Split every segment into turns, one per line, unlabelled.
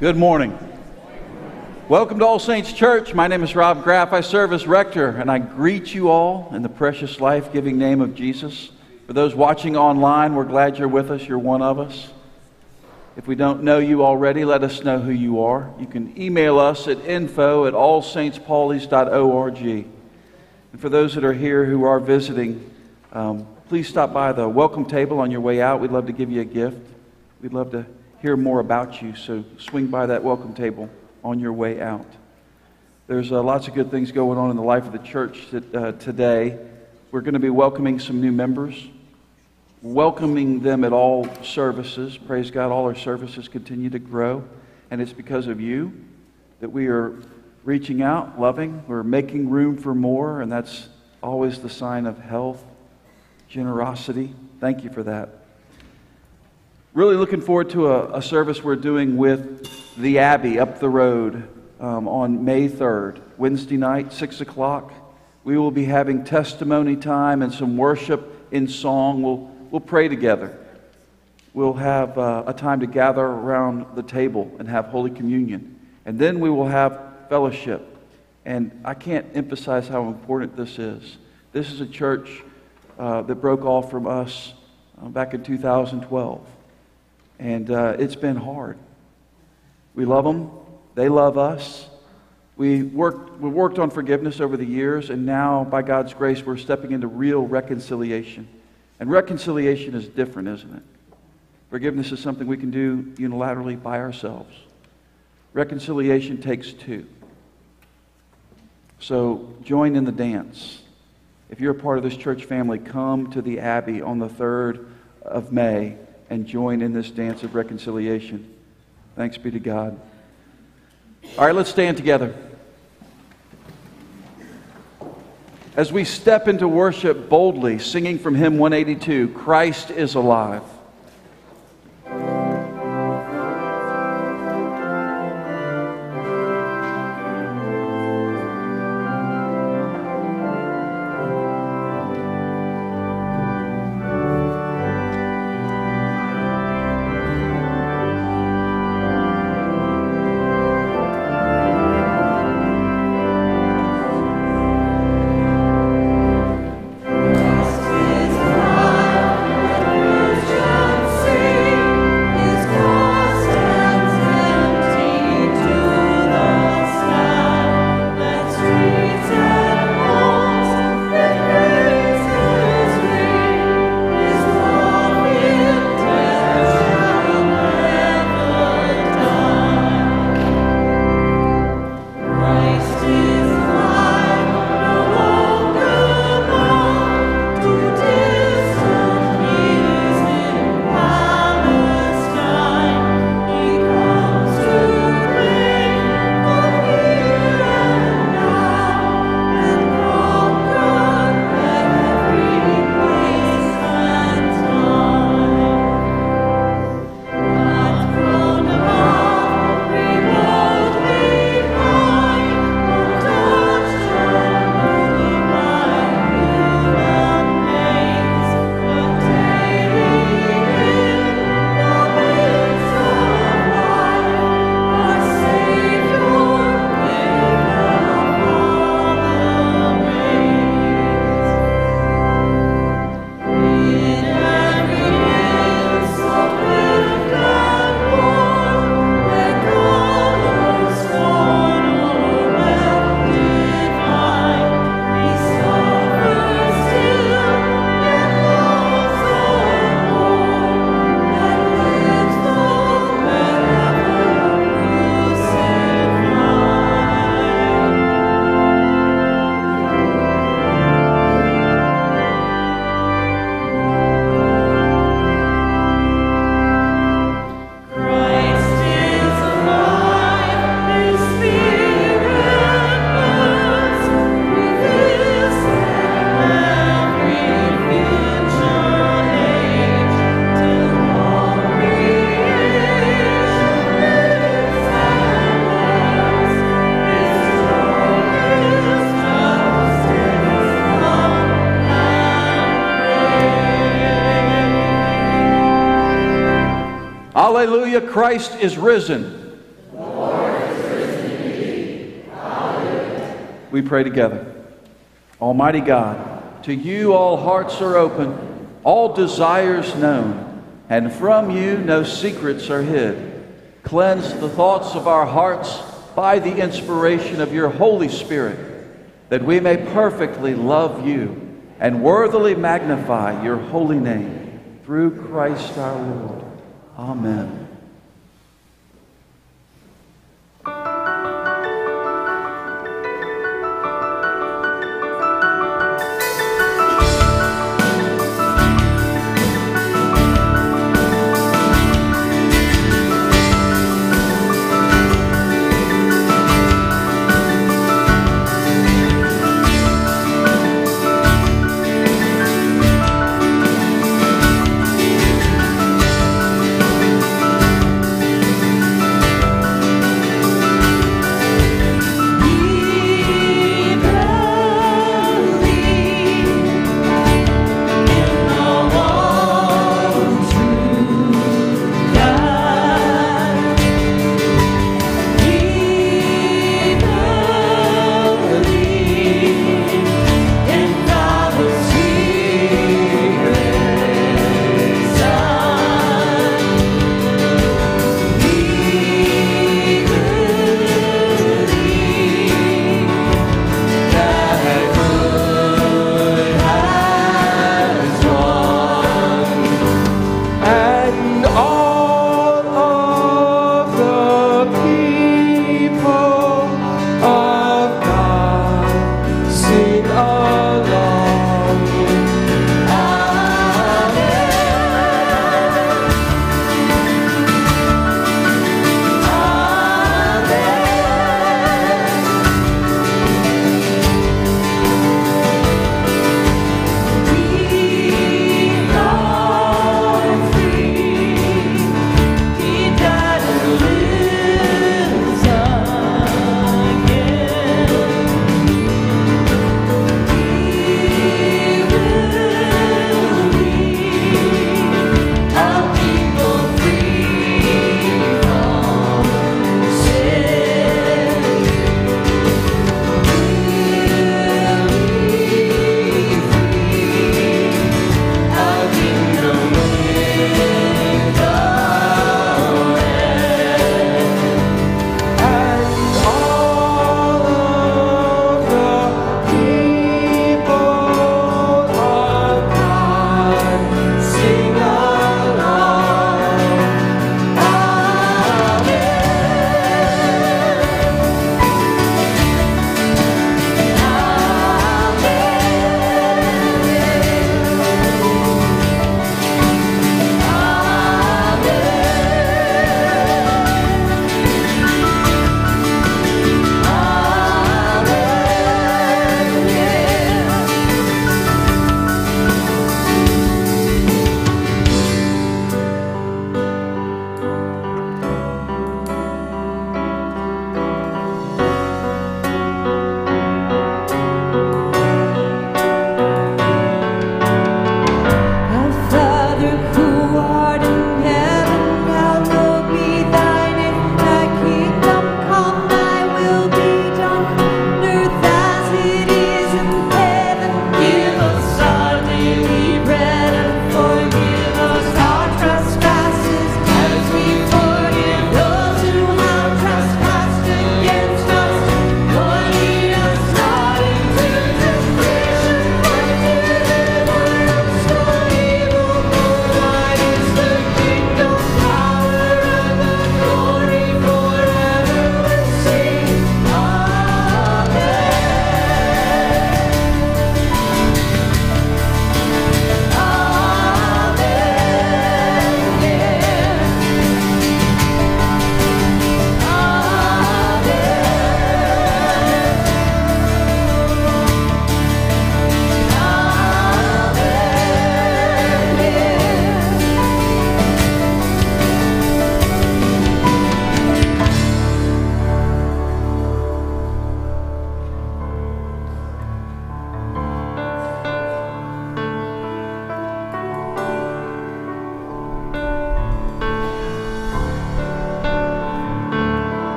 Good morning. Welcome to All Saints Church. My name is Rob Graff. I serve as rector, and I greet you all in the precious life giving name of Jesus. For those watching online, we're glad you're with us. You're one of us. If we don't know you already, let us know who you are. You can email us at info at allsaintspawleys.org. And for those that are here who are visiting, um, please stop by the welcome table on your way out. We'd love to give you a gift. We'd love to hear more about you, so swing by that welcome table on your way out. There's uh, lots of good things going on in the life of the church that, uh, today. We're going to be welcoming some new members, welcoming them at all services. Praise God, all our services continue to grow, and it's because of you that we are reaching out, loving. We're making room for more, and that's always the sign of health, generosity. Thank you for that. Really looking forward to a, a service we're doing with the Abbey up the road um, on May 3rd, Wednesday night, 6 o'clock. We will be having testimony time and some worship in song. We'll, we'll pray together. We'll have uh, a time to gather around the table and have Holy Communion. And then we will have fellowship. And I can't emphasize how important this is. This is a church uh, that broke off from us uh, back in 2012. And uh, it's been hard. We love them, they love us. We worked, we worked on forgiveness over the years, and now, by God's grace, we're stepping into real reconciliation. And reconciliation is different, isn't it? Forgiveness is something we can do unilaterally by ourselves. Reconciliation takes two. So join in the dance. If you're a part of this church family, come to the Abbey on the 3rd of May and join in this dance of reconciliation. Thanks be to God. All right, let's stand together. As we step into worship boldly, singing from hymn 182, Christ is alive. Christ is risen. The Lord is risen indeed. Hallelujah. We pray together. Almighty God, to you all hearts are open, all desires known, and from you no secrets are hid. Cleanse the thoughts of our hearts by the inspiration of your Holy Spirit, that we may perfectly love you and worthily magnify your holy name through Christ our Lord. Amen.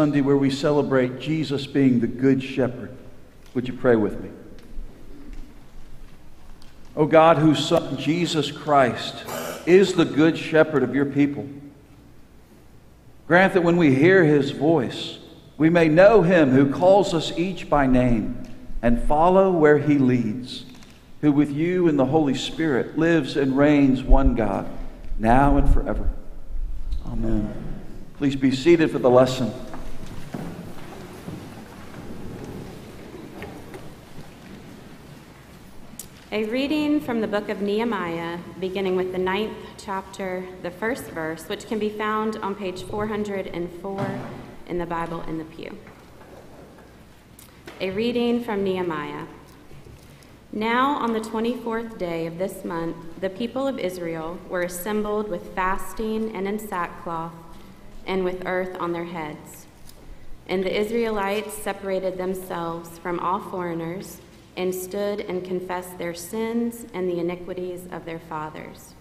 Sunday where we celebrate Jesus being the Good Shepherd. Would you pray with me? O God, whose Son, Jesus Christ, is the Good Shepherd of your people, grant that when we hear his voice, we may know him who calls us each by name and follow where he leads, who with you and the Holy Spirit lives and reigns one God, now and forever. Amen. Please be seated for the lesson.
A reading from the book of Nehemiah, beginning with the ninth chapter, the first verse, which can be found on page 404 in the Bible in the pew. A reading from Nehemiah. Now, on the 24th day of this month, the people of Israel were assembled with fasting and in sackcloth and with earth on their heads. And the Israelites separated themselves from all foreigners and stood and confessed their sins and the iniquities of their fathers.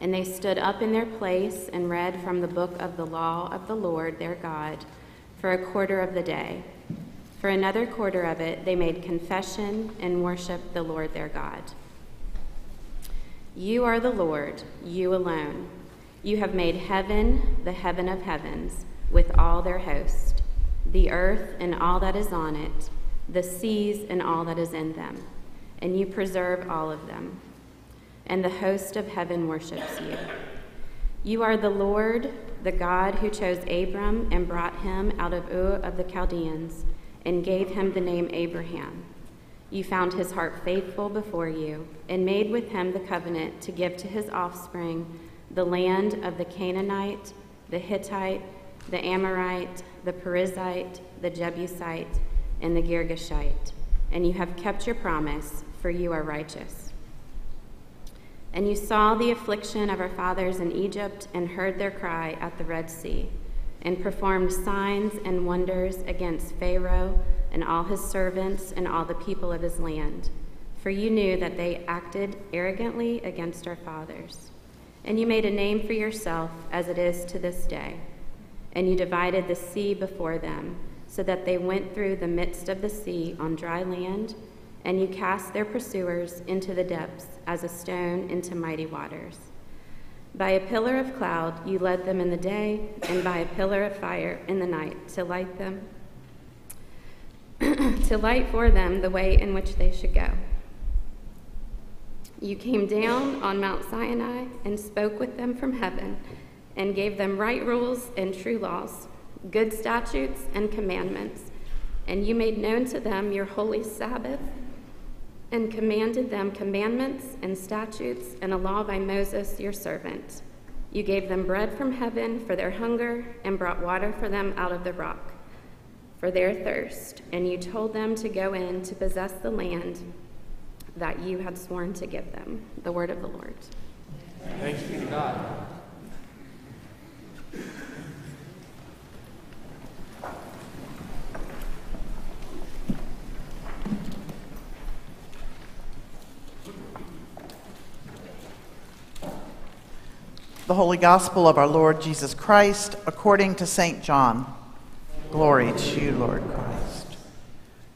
And they stood up in their place and read from the book of the law of the Lord their God for a quarter of the day. For another quarter of it, they made confession and worshiped the Lord their God. You are the Lord, you alone. You have made heaven, the heaven of heavens, with all their host, the earth and all that is on it, the seas and all that is in them, and you preserve all of them. And the host of heaven worships you. You are the Lord, the God who chose Abram and brought him out of Ur of the Chaldeans and gave him the name Abraham. You found his heart faithful before you and made with him the covenant to give to his offspring the land of the Canaanite, the Hittite, the Amorite, the Perizzite, the Jebusite, and the Girgashite. And you have kept your promise, for you are righteous. And you saw the affliction of our fathers in Egypt and heard their cry at the Red Sea and performed signs and wonders against Pharaoh and all his servants and all the people of his land. For you knew that they acted arrogantly against our fathers. And you made a name for yourself as it is to this day. And you divided the sea before them, so that they went through the midst of the sea on dry land, and you cast their pursuers into the depths as a stone into mighty waters. By a pillar of cloud you led them in the day, and by a pillar of fire in the night to light them, to light for them the way in which they should go. You came down on Mount Sinai and spoke with them from heaven, and gave them right rules and true laws, good statutes and commandments. And you made known to them your holy Sabbath and commanded them commandments and statutes and a law by Moses your servant. You gave them bread from heaven for their hunger and brought water for them out of the rock for their thirst. And you told them to go in to possess the land that you had sworn to give them. The word of the Lord.
Thanks be to God.
The Holy Gospel of our Lord Jesus Christ according to St. John. Glory to you, Lord Christ.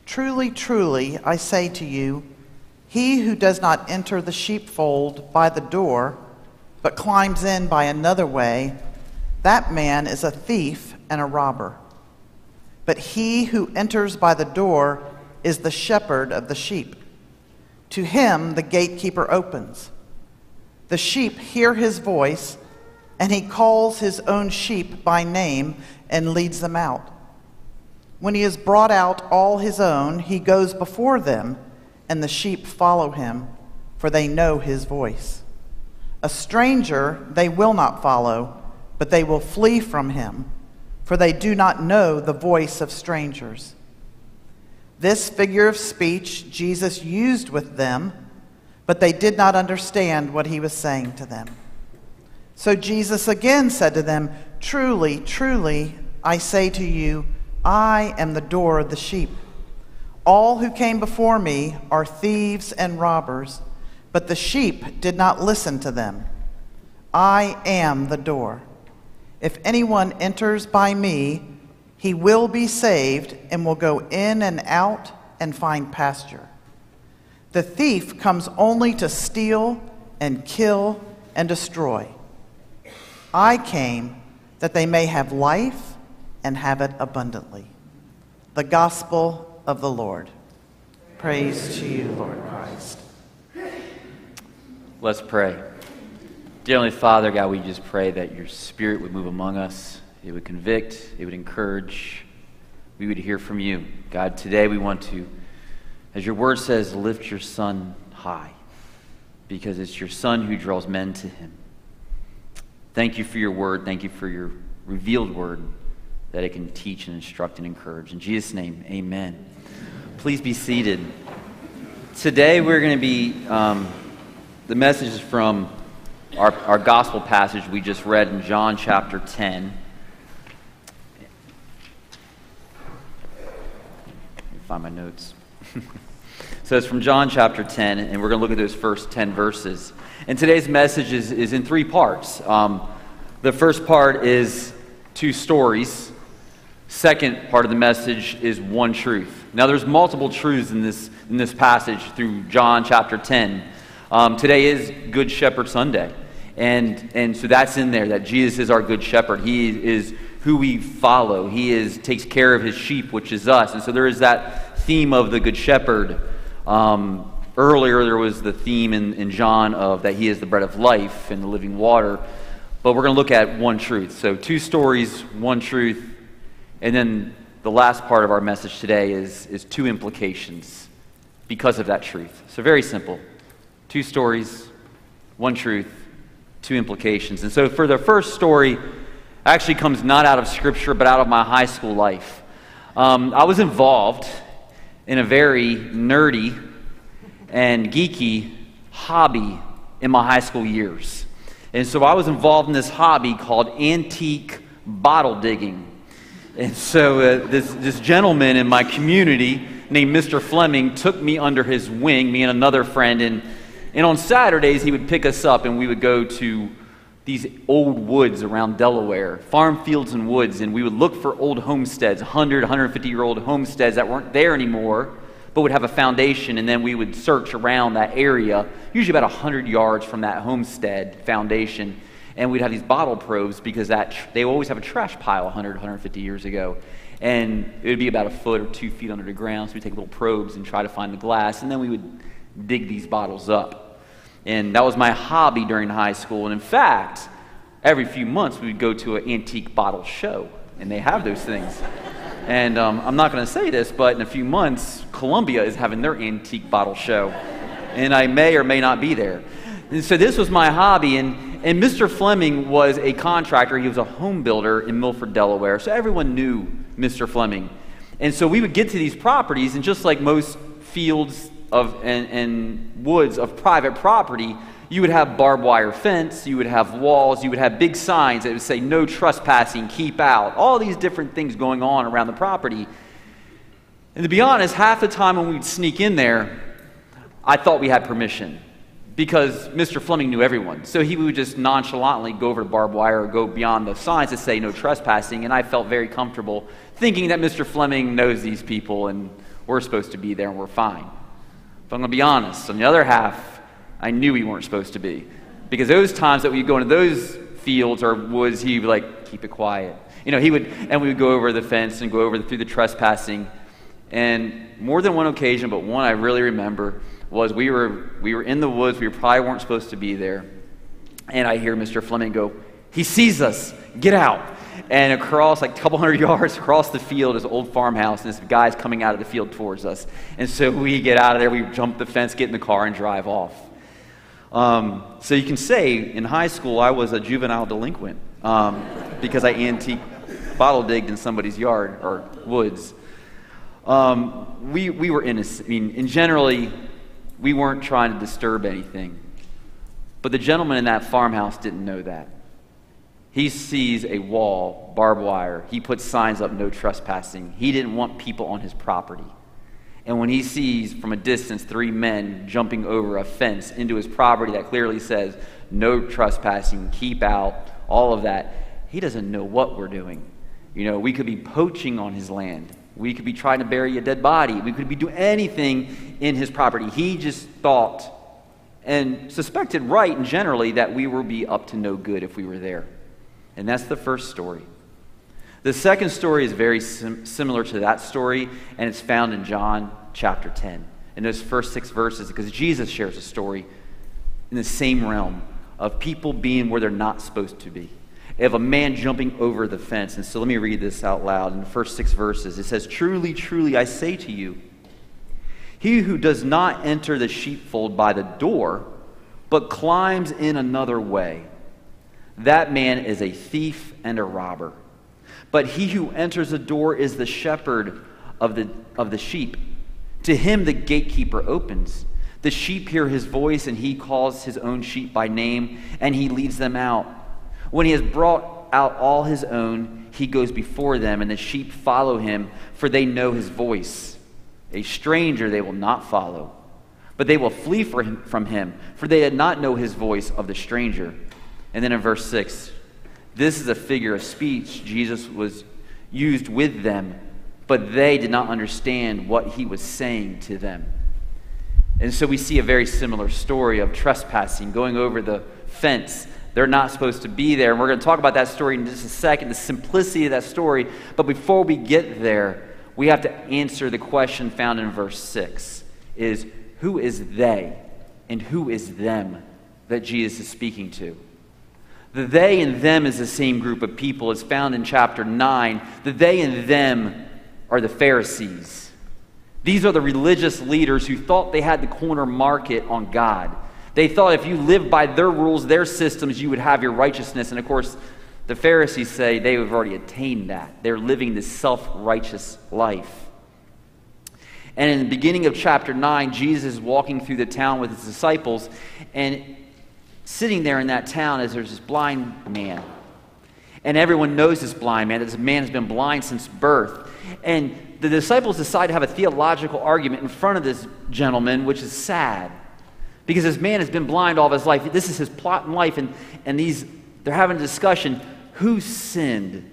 Truly, truly, I say to you, he who does not enter the sheepfold by the door, but climbs in by another way, that man is a thief and a robber. But he who enters by the door is the shepherd of the sheep. To him the gatekeeper opens. The sheep hear his voice and he calls his own sheep by name and leads them out. When he has brought out all his own, he goes before them, and the sheep follow him, for they know his voice. A stranger they will not follow, but they will flee from him, for they do not know the voice of strangers. This figure of speech Jesus used with them, but they did not understand what he was saying to them. So Jesus again said to them, Truly, truly, I say to you, I am the door of the sheep. All who came before me are thieves and robbers, but the sheep did not listen to them. I am the door. If anyone enters by me, he will be saved and will go in and out and find pasture. The thief comes only to steal and kill and destroy. I came that they may have life and have it abundantly. The gospel of the Lord. Praise to you, Lord Christ.
Let's pray. Dear Heavenly Father, God, we just pray that your spirit would move among us. It would convict, it would encourage. We would hear from you. God, today we want to, as your word says, lift your son high because it's your son who draws men to him. Thank you for your word. Thank you for your revealed word that it can teach and instruct and encourage. In Jesus' name, amen. Please be seated. Today we're going to be, um, the message is from our, our gospel passage we just read in John chapter 10. Find my notes. so it's from John chapter 10, and we're going to look at those first 10 verses. And today's message is, is in three parts. Um, the first part is two stories. Second part of the message is one truth. Now, there's multiple truths in this, in this passage through John chapter 10. Um, today is Good Shepherd Sunday. And, and so that's in there that Jesus is our good shepherd. He is who we follow. He is, takes care of his sheep, which is us. And so there is that theme of the good shepherd. Um, earlier, there was the theme in, in John of that he is the bread of life and the living water. But we're going to look at one truth. So, two stories, one truth. And then the last part of our message today is, is two implications because of that truth. So, very simple two stories, one truth, two implications. And so, for the first story, actually comes not out of Scripture, but out of my high school life. Um, I was involved in a very nerdy and geeky hobby in my high school years. And so I was involved in this hobby called antique bottle digging. And so uh, this, this gentleman in my community named Mr. Fleming took me under his wing, me and another friend, and and on Saturdays, he would pick us up and we would go to these old woods around Delaware, farm fields and woods, and we would look for old homesteads, 100, 150 year old homesteads that weren't there anymore, but would have a foundation, and then we would search around that area, usually about 100 yards from that homestead foundation, and we'd have these bottle probes because that they always have a trash pile 100, 150 years ago. And it would be about a foot or two feet under the ground, so we'd take little probes and try to find the glass, and then we would dig these bottles up. And that was my hobby during high school. And in fact, every few months we would go to an antique bottle show, and they have those things. And um, I'm not going to say this, but in a few months, Columbia is having their antique bottle show. And I may or may not be there. And so this was my hobby. And, and Mr. Fleming was a contractor. He was a home builder in Milford, Delaware. So everyone knew Mr. Fleming. And so we would get to these properties, and just like most fields of, and, and woods of private property, you would have barbed wire fence, you would have walls, you would have big signs that would say no trespassing, keep out, all these different things going on around the property. And to be honest, half the time when we'd sneak in there, I thought we had permission because Mr. Fleming knew everyone. So he would just nonchalantly go over to barbed wire or go beyond the signs that say no trespassing, and I felt very comfortable thinking that Mr. Fleming knows these people and we're supposed to be there and we're fine. But I'm going to be honest. On the other half, I knew we weren't supposed to be. Because those times that we'd go into those fields or woods, he would be like, keep it quiet. You know, he would, and we would go over the fence and go over the, through the trespassing. And more than one occasion, but one I really remember, was we were, we were in the woods. We probably weren't supposed to be there. And I hear Mr. Fleming go, He sees us. Get out. And across, like a couple hundred yards across the field, is an old farmhouse, and this guy's coming out of the field towards us. And so we get out of there, we jump the fence, get in the car, and drive off. Um, so you can say in high school, I was a juvenile delinquent um, because I antique bottle digged in somebody's yard or woods. Um, we, we were innocent. I mean, and generally, we weren't trying to disturb anything. But the gentleman in that farmhouse didn't know that. He sees a wall, barbed wire. He puts signs up, no trespassing. He didn't want people on his property. And when he sees from a distance three men jumping over a fence into his property that clearly says, no trespassing, keep out, all of that, he doesn't know what we're doing. You know, we could be poaching on his land. We could be trying to bury a dead body. We could be doing anything in his property. He just thought and suspected right and generally that we would be up to no good if we were there. And that's the first story. The second story is very sim- similar to that story, and it's found in John chapter 10. In those first six verses, because Jesus shares a story in the same realm of people being where they're not supposed to be of a man jumping over the fence. And so let me read this out loud in the first six verses. It says, Truly, truly, I say to you, he who does not enter the sheepfold by the door, but climbs in another way, that man is a thief and a robber. But he who enters the door is the shepherd of the, of the sheep. To him the gatekeeper opens. The sheep hear his voice, and he calls his own sheep by name, and he leads them out. When he has brought out all his own, he goes before them, and the sheep follow him, for they know his voice. A stranger they will not follow, but they will flee from him, for they did not know his voice of the stranger. And then in verse 6, this is a figure of speech Jesus was used with them, but they did not understand what he was saying to them. And so we see a very similar story of trespassing, going over the fence they're not supposed to be there. And we're going to talk about that story in just a second, the simplicity of that story. But before we get there, we have to answer the question found in verse 6 is who is they and who is them that Jesus is speaking to? The they and them is the same group of people as found in chapter 9. The they and them are the Pharisees. These are the religious leaders who thought they had the corner market on God. They thought if you lived by their rules, their systems, you would have your righteousness. And of course, the Pharisees say they have already attained that. They're living this self righteous life. And in the beginning of chapter 9, Jesus is walking through the town with his disciples, and sitting there in that town is there's this blind man. And everyone knows this blind man, that this man has been blind since birth. And the disciples decide to have a theological argument in front of this gentleman, which is sad. Because this man has been blind all of his life. This is his plot in life, and, and these, they're having a discussion. Who sinned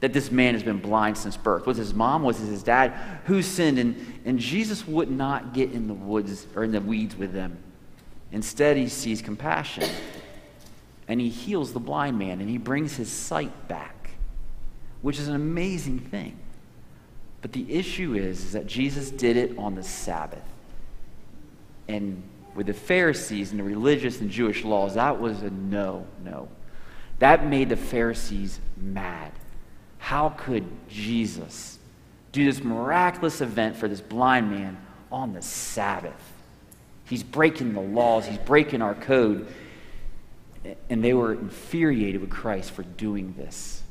that this man has been blind since birth? Was his mom? Was it his dad? Who sinned? And, and Jesus would not get in the woods or in the weeds with them. Instead, he sees compassion. And he heals the blind man and he brings his sight back, which is an amazing thing. But the issue is, is that Jesus did it on the Sabbath. And with the Pharisees and the religious and Jewish laws, that was a no, no. That made the Pharisees mad. How could Jesus do this miraculous event for this blind man on the Sabbath? He's breaking the laws, he's breaking our code. And they were infuriated with Christ for doing this.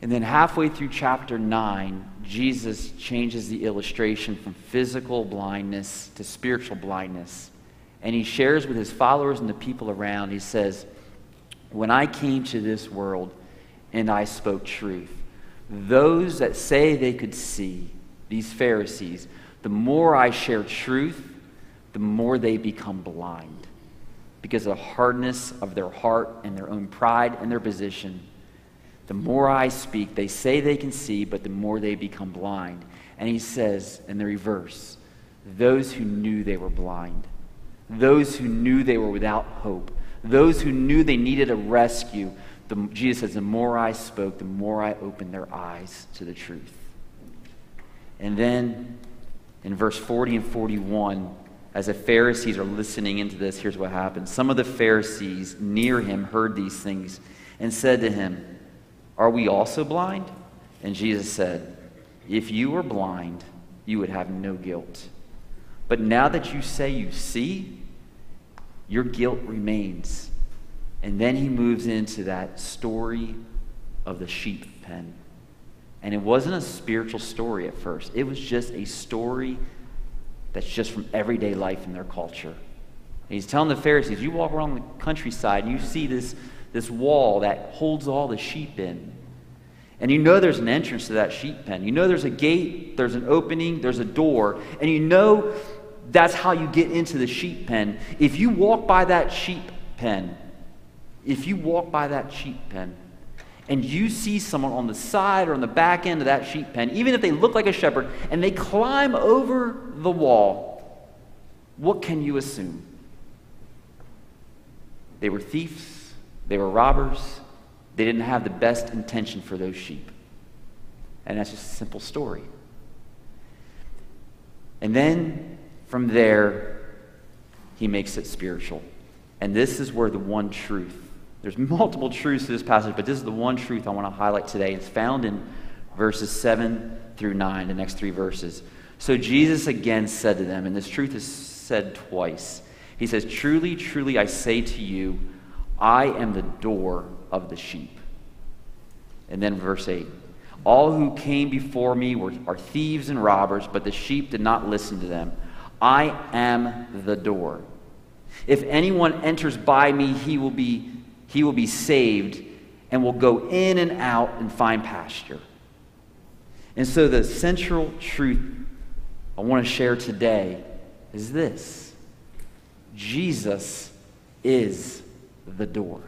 And then halfway through chapter 9, Jesus changes the illustration from physical blindness to spiritual blindness. And he shares with his followers and the people around, he says, When I came to this world and I spoke truth, those that say they could see, these Pharisees, the more I share truth, the more they become blind because of the hardness of their heart and their own pride and their position the more I speak, they say they can see, but the more they become blind. And he says in the reverse those who knew they were blind, those who knew they were without hope, those who knew they needed a rescue, the, Jesus says, the more I spoke, the more I opened their eyes to the truth. And then in verse 40 and 41, as the Pharisees are listening into this, here's what happens. Some of the Pharisees near him heard these things and said to him, are we also blind? And Jesus said, If you were blind, you would have no guilt. But now that you say you see, your guilt remains. And then he moves into that story of the sheep pen. And it wasn't a spiritual story at first, it was just a story that's just from everyday life in their culture. And he's telling the Pharisees, you walk around the countryside and you see this this wall that holds all the sheep in. And you know there's an entrance to that sheep pen. You know there's a gate, there's an opening, there's a door, and you know that's how you get into the sheep pen. If you walk by that sheep pen, if you walk by that sheep pen, and you see someone on the side or on the back end of that sheep pen, even if they look like a shepherd, and they climb over the wall, what can you assume? They were thieves, they were robbers, they didn't have the best intention for those sheep. And that's just a simple story. And then from there, he makes it spiritual. And this is where the one truth, there's multiple truths to this passage, but this is the one truth I want to highlight today. It's found in verses 7 through 9, the next three verses. So Jesus again said to them, and this truth is said twice. He says, Truly, truly, I say to you, I am the door of the sheep. And then verse 8 All who came before me were, are thieves and robbers, but the sheep did not listen to them. I am the door. If anyone enters by me, he will be, he will be saved and will go in and out and find pasture. And so, the central truth I want to share today is this Jesus is the door.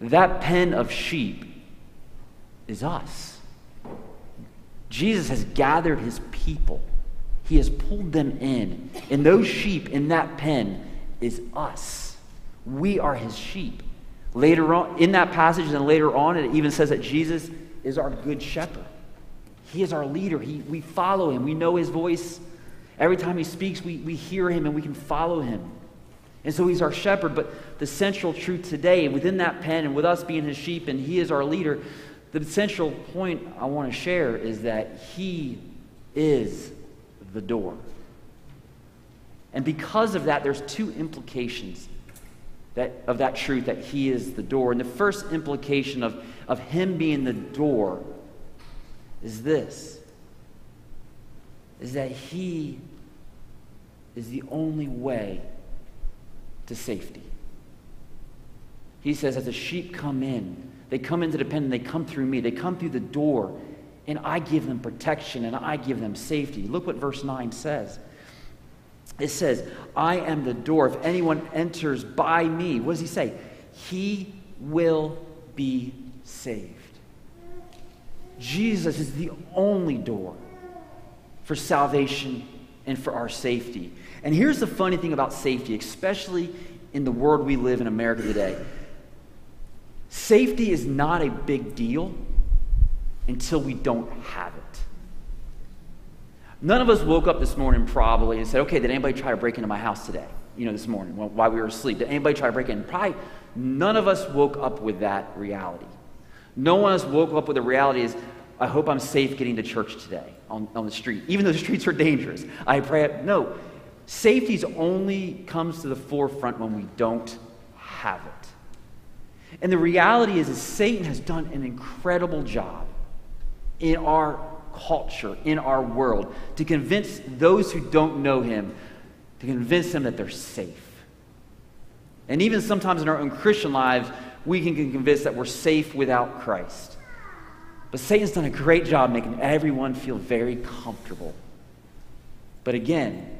That pen of sheep is us. Jesus has gathered his people, he has pulled them in. And those sheep in that pen is us. We are his sheep. Later on, in that passage, and later on, it even says that Jesus is our good shepherd. He is our leader. He, we follow him. We know his voice. Every time he speaks, we, we hear him and we can follow him. And so he's our shepherd. But the central truth today, within that pen and with us being his sheep and he is our leader, the central point I want to share is that he is the door. And because of that, there's two implications that, of that truth that he is the door. And the first implication of, of him being the door is this is that he is the only way to safety. He says, as the sheep come in, they come into the pen and they come through me. They come through the door, and I give them protection and I give them safety. Look what verse 9 says. It says, I am the door. If anyone enters by me, what does he say? He will be saved. Jesus is the only door for salvation and for our safety. And here's the funny thing about safety, especially in the world we live in America today. Safety is not a big deal until we don't have it. None of us woke up this morning probably and said, okay, did anybody try to break into my house today? You know, this morning while we were asleep. Did anybody try to break in? Probably none of us woke up with that reality. No one has woke up with the reality is, I hope I'm safe getting to church today on, on the street, even though the streets are dangerous. I pray. No, safety only comes to the forefront when we don't have it. And the reality is, is Satan has done an incredible job in our culture, in our world, to convince those who don't know him, to convince them that they're safe. And even sometimes in our own Christian lives, we can get convinced that we're safe without Christ. But Satan's done a great job making everyone feel very comfortable. But again,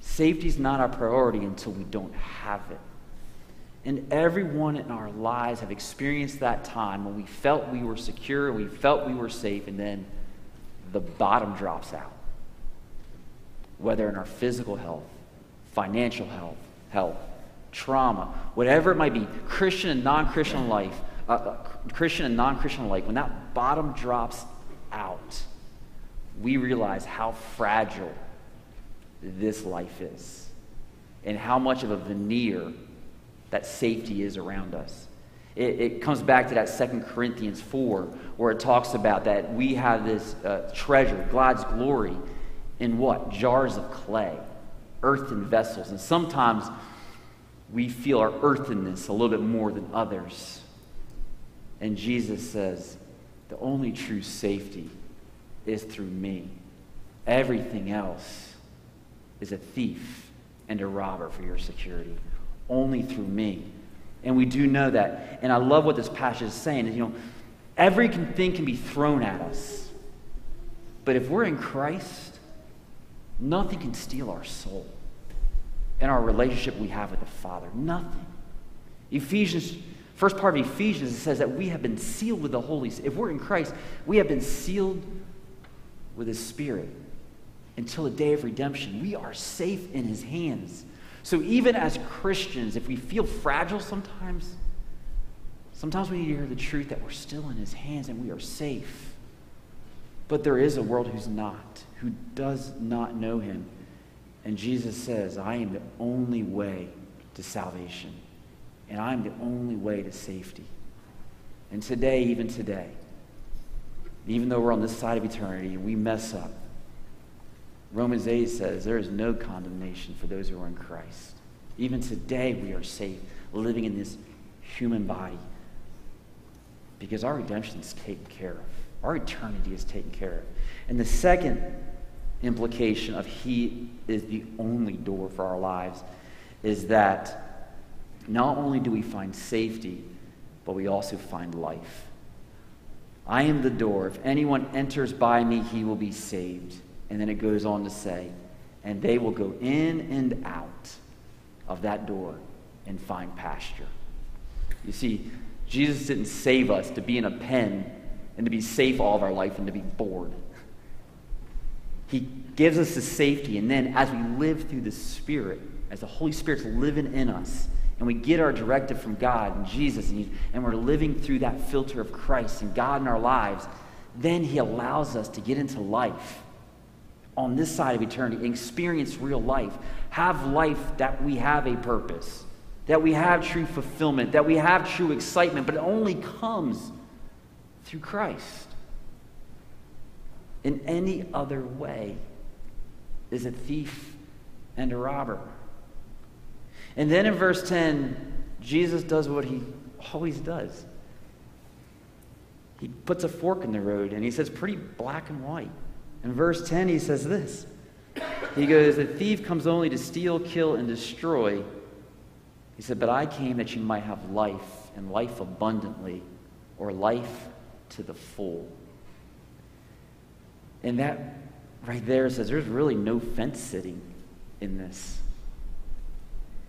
safety is not our priority until we don't have it. And everyone in our lives have experienced that time when we felt we were secure, we felt we were safe, and then the bottom drops out. Whether in our physical health, financial health, health, trauma, whatever it might be, Christian and non Christian life, uh, uh, Christian and non Christian alike, when that bottom drops out, we realize how fragile this life is and how much of a veneer that safety is around us. It, it, comes back to that Second Corinthians 4, where it talks about that we have this uh, treasure, God's glory, in what? Jars of clay, earthen vessels. And sometimes we feel our earthenness a little bit more than others. And Jesus says, the only true safety is through me. Everything else is a thief and a robber for your security. Only through me. And we do know that. And I love what this passage is saying. You know, everything can be thrown at us. But if we're in Christ, nothing can steal our soul and our relationship we have with the Father. Nothing. Ephesians First part of Ephesians, it says that we have been sealed with the Holy If we're in Christ, we have been sealed with His Spirit until the day of redemption. We are safe in His hands. So even as Christians, if we feel fragile sometimes, sometimes we need to hear the truth that we're still in His hands and we are safe. But there is a world who's not, who does not know Him. And Jesus says, I am the only way to salvation, and I'm the only way to safety. And today, even today, even though we're on this side of eternity and we mess up, Romans 8 says there is no condemnation for those who are in Christ. Even today, we are safe living in this human body because our redemption is taken care of. Our eternity is taken care of. And the second implication of He is the only door for our lives is that not only do we find safety, but we also find life. I am the door. If anyone enters by me, he will be saved. And then it goes on to say, and they will go in and out of that door and find pasture. You see, Jesus didn't save us to be in a pen and to be safe all of our life and to be bored. He gives us the safety, and then as we live through the Spirit, as the Holy Spirit's living in us, and we get our directive from God and Jesus, and, and we're living through that filter of Christ and God in our lives, then He allows us to get into life on this side of eternity, experience real life, have life that we have a purpose, that we have true fulfillment, that we have true excitement, but it only comes through Christ. In any other way is a thief and a robber. And then in verse 10, Jesus does what he always does. He puts a fork in the road and he says, pretty black and white. In verse 10, he says this He goes, The thief comes only to steal, kill, and destroy. He said, But I came that you might have life, and life abundantly, or life to the full. And that right there says there's really no fence sitting in this.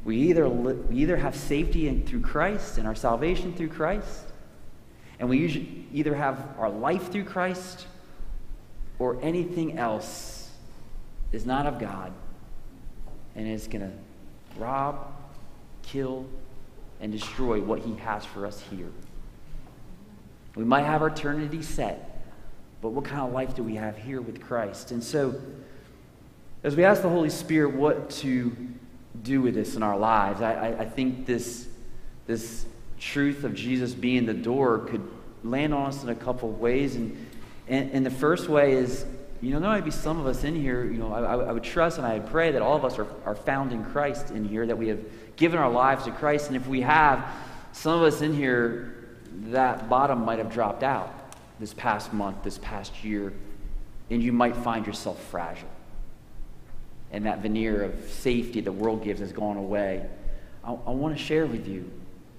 We either, li- we either have safety in, through Christ and our salvation through Christ, and we usually either have our life through Christ or anything else is not of God and is going to rob, kill, and destroy what He has for us here. We might have our eternity set, but what kind of life do we have here with Christ? And so, as we ask the Holy Spirit what to do with this in our lives, I, I, I think this, this truth of Jesus being the door could land on us in a couple of ways. And and, and the first way is, you know, there might be some of us in here, you know, I, I would trust and I would pray that all of us are, are found in Christ in here, that we have given our lives to Christ. And if we have, some of us in here, that bottom might have dropped out this past month, this past year, and you might find yourself fragile. And that veneer of safety the world gives has gone away. I, I want to share with you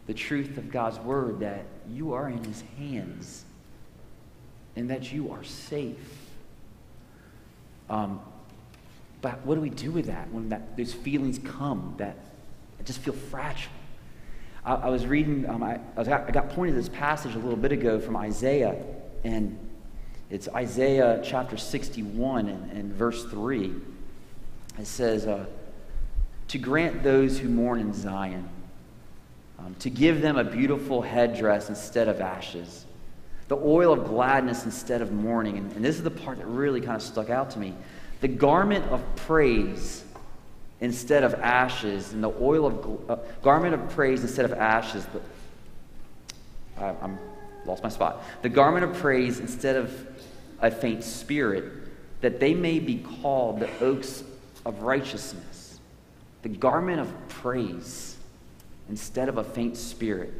the truth of God's word that you are in His hands and that you are safe. Um, but what do we do with that when that, those feelings come that just feel fragile? I, I was reading, um, I, I, was, I got pointed to this passage a little bit ago from Isaiah, and it's Isaiah chapter 61 and, and verse 3. It says, uh, To grant those who mourn in Zion, um, to give them a beautiful headdress instead of ashes the oil of gladness instead of mourning. And, and this is the part that really kind of stuck out to me. The garment of praise instead of ashes, and the oil of uh, garment of praise instead of ashes. The, I, I'm lost my spot. The garment of praise instead of a faint spirit, that they may be called the oaks of righteousness. The garment of praise instead of a faint spirit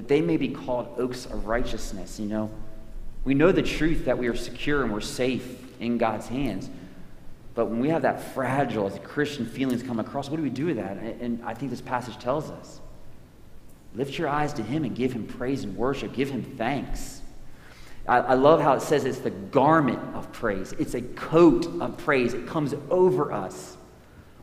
that they may be called oaks of righteousness. You know, we know the truth that we are secure and we're safe in God's hands. But when we have that fragile as Christian feelings come across, what do we do with that? And I think this passage tells us lift your eyes to Him and give Him praise and worship, give Him thanks. I, I love how it says it's the garment of praise, it's a coat of praise, it comes over us.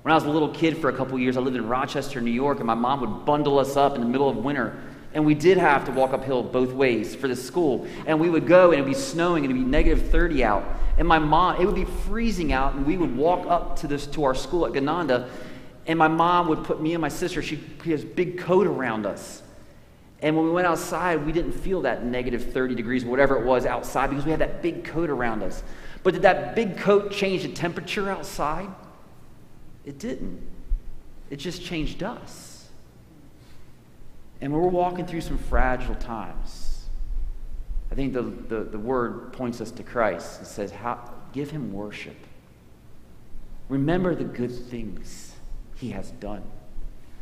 When I was a little kid for a couple years, I lived in Rochester, New York, and my mom would bundle us up in the middle of winter And we did have to walk uphill both ways for the school. And we would go and it would be snowing and it would be negative 30 out. And my mom, it would be freezing out, and we would walk up to this to our school at Gananda, and my mom would put me and my sister, she put this big coat around us. And when we went outside, we didn't feel that negative 30 degrees, whatever it was outside, because we had that big coat around us. But did that big coat change the temperature outside? It didn't. It just changed us. And when we're walking through some fragile times. I think the, the, the word points us to Christ. It says, how, give him worship. Remember the good things he has done.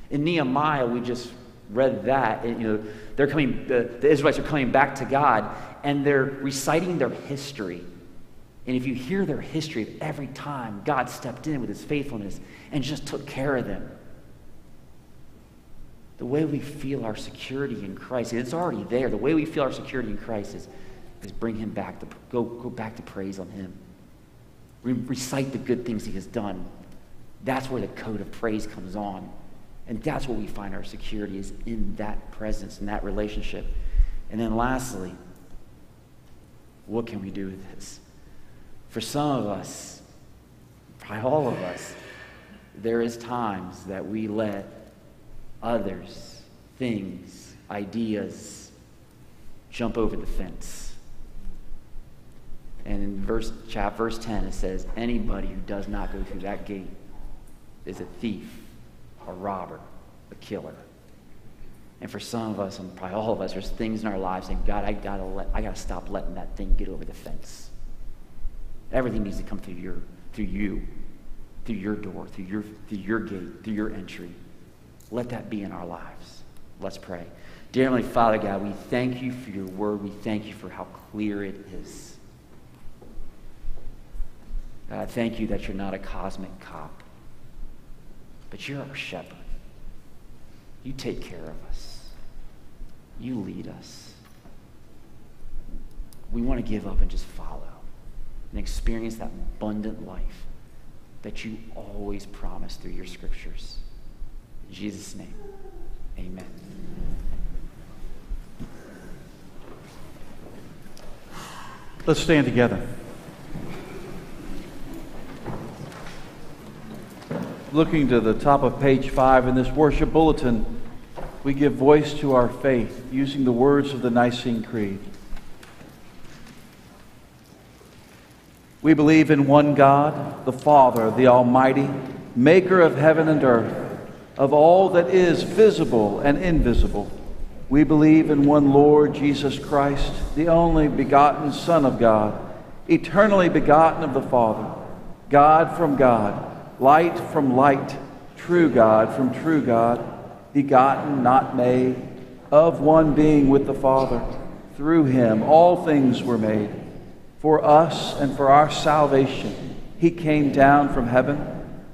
In Nehemiah, we just read that. And, you know, they're coming, the, the Israelites are coming back to God, and they're reciting their history. And if you hear their history of every time God stepped in with his faithfulness and just took care of them, the way we feel our security in Christ, it's already there. The way we feel our security in Christ is, is bring him back, to, go, go back to praise on him. Re- recite the good things he has done. That's where the code of praise comes on. And that's where we find our security is in that presence, in that relationship. And then lastly, what can we do with this? For some of us, by all of us, there is times that we let others, things, ideas jump over the fence. And in verse, chap, verse 10, it says, Anybody who does not go through that gate is a thief, a robber, a killer. And for some of us, and probably all of us, there's things in our lives saying, God, I gotta let, I gotta stop letting that thing get over the fence. Everything needs to come through your, through you, through your door, through your, through your gate, through your entry. Let that be in our lives. Let's pray. Dear Heavenly Father God, we thank you for your word. We thank you for how clear it is. God, thank you that you're not a cosmic cop, but you're our shepherd. You take care of us. You lead us. We want to give up and just follow and experience that abundant life that you always promise through your scriptures. In Jesus' name, amen.
Let's stand together. Looking to the top of page five in this worship bulletin, we give voice to our faith using the words of the Nicene Creed. We believe in one God, the Father, the Almighty, maker of heaven and earth, of all that is visible and invisible. We believe in one Lord Jesus Christ, the only begotten Son of God, eternally begotten of the Father, God from God, light from light, true God from true God, begotten, not made, of one being with the Father. Through him all things were made. For us and for our salvation, he came down from heaven,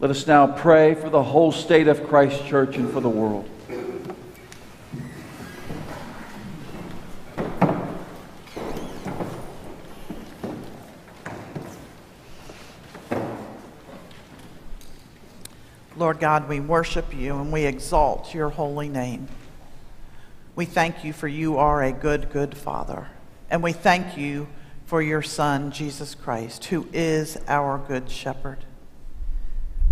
Let us now pray for the whole state of Christ Church and for the world.
Lord God, we worship you and we exalt your holy name. We thank you for you are a good, good Father. And we thank you for your Son, Jesus Christ, who is our good shepherd.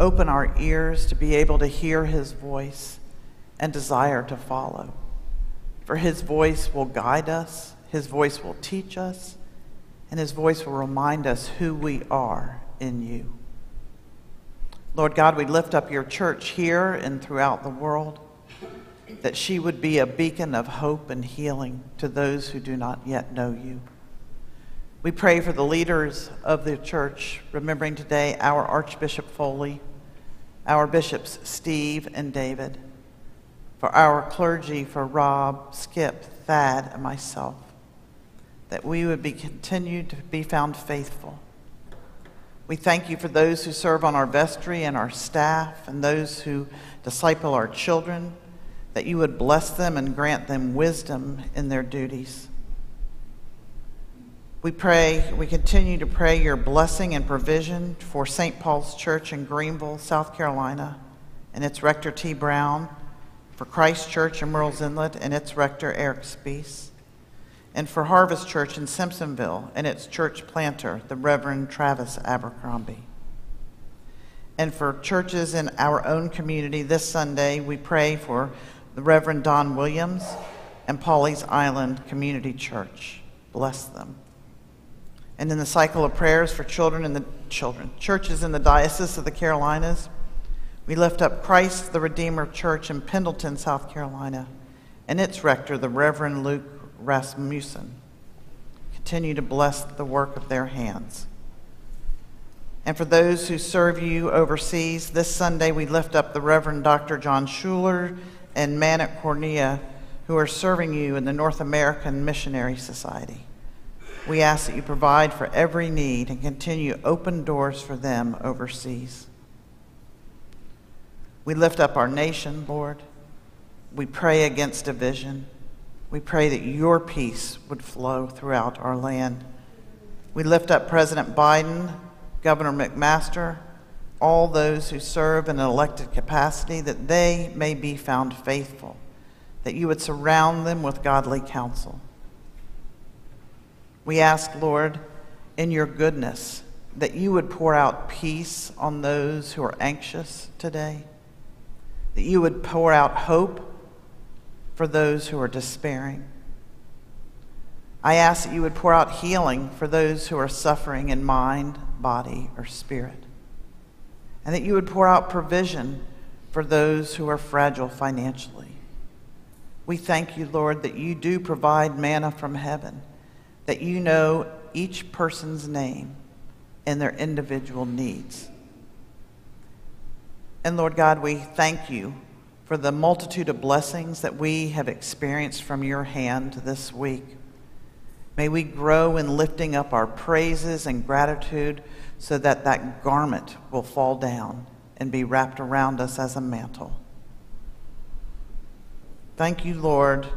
Open our ears to be able to hear his voice and desire to follow. For his voice will guide us, His voice will teach us, and His voice will remind us who we are in you. Lord God, we lift up your church here and throughout the world, that she would be a beacon of hope and healing to those who do not yet know you. We pray for the leaders of the church, remembering today our Archbishop Foley, our bishops Steve and David, for our clergy, for Rob, Skip, Thad, and myself, that we would be continued to be found faithful. We thank you for those who serve on our vestry and our staff and those who disciple our children, that you would bless them and grant them wisdom in their duties. We pray, we continue to pray your blessing and provision for St. Paul's Church in Greenville, South Carolina, and its rector T. Brown, for Christ Church in Murrells Inlet and its rector Eric Spees, and for Harvest Church in Simpsonville and its church planter, the Reverend Travis Abercrombie. And for churches in our own community this Sunday, we pray for the Reverend Don Williams and Pawleys Island Community Church. Bless them and in the cycle of prayers for children and the children, churches in the Diocese of the Carolinas. We lift up Christ the Redeemer Church in Pendleton, South Carolina, and its rector, the Reverend Luke Rasmussen. Continue to bless the work of their hands. And for those who serve you overseas, this Sunday we lift up the Reverend Dr. John Schuler and Manet Cornea, who are serving you in the North American Missionary Society. We ask that you provide for every need and continue open doors for them overseas. We lift up our nation, Lord. We pray against division. We pray that your peace would flow throughout our land. We lift up President Biden, Governor McMaster, all those who serve in an elected capacity, that they may be found faithful, that you would surround them with godly counsel. We ask, Lord, in your goodness, that you would pour out peace on those who are anxious today, that you would pour out hope for those who are despairing. I ask that you would pour out healing for those who are suffering in mind, body, or spirit, and that you would pour out provision for those who are fragile financially. We thank you, Lord, that you do provide manna from heaven that you know each person's name and their individual needs. And Lord God, we thank you for the multitude of blessings that we have experienced from your hand this week. May we grow in lifting up our praises and gratitude so that that garment will fall down and be wrapped around us as a mantle. Thank you, Lord,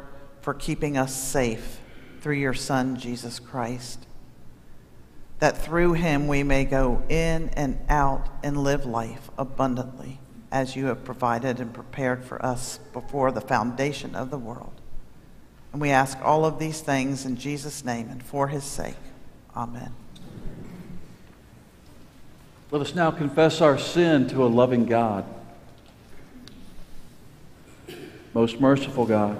for keeping us safe through your Son, Jesus Christ, that through him we may go in and out and live life abundantly as you have provided and prepared for us before the foundation of the world. And we ask all of these things in Jesus' name and for his sake. Amen.
Let us now confess our sin to a loving God. Most merciful God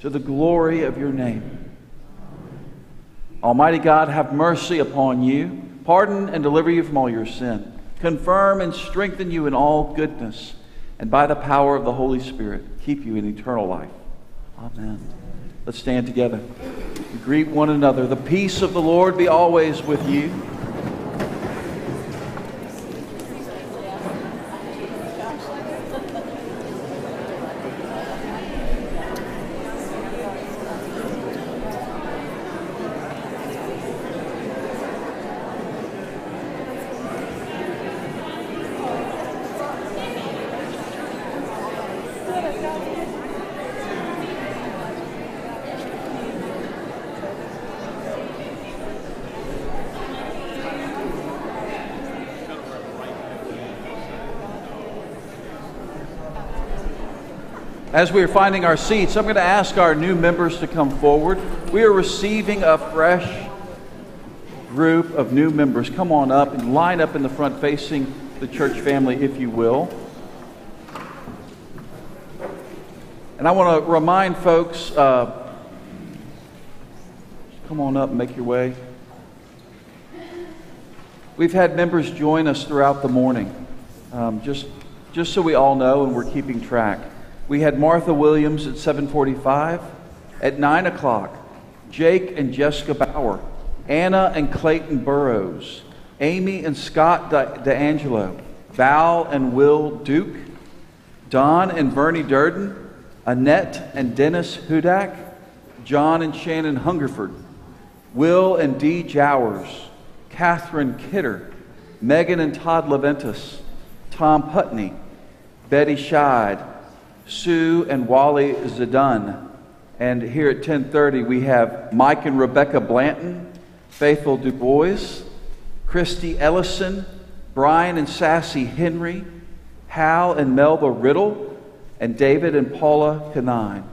to the glory of your name. Almighty God, have mercy upon you, pardon and deliver you from all your sin, confirm and strengthen you in all goodness, and by the power of the Holy Spirit, keep you in eternal life. Amen. Let's stand together. Greet one another. The peace of the Lord be always with you. As we are finding our seats, I'm going to ask our new members to come forward. We are receiving a fresh group of new members. Come on up and line up in the front facing the church family, if you will. And I want to remind folks uh, come on up and make your way. We've had members join us throughout the morning, um, just, just so we all know and we're keeping track. We had Martha Williams at 7:45. At 9 o'clock, Jake and Jessica Bauer, Anna and Clayton Burrows, Amy and Scott D'Angelo, Val and Will Duke, Don and Bernie Durden, Annette and Dennis Hudak, John and Shannon Hungerford, Will and Dee Jowers, Catherine Kidder, Megan and Todd Leventis, Tom Putney, Betty Scheid, Sue and Wally Zidun. And here at 10:30 we have Mike and Rebecca Blanton, Faithful Du Bois, Christy Ellison, Brian and Sassy Henry, Hal and Melba Riddle, and David and Paula Canine.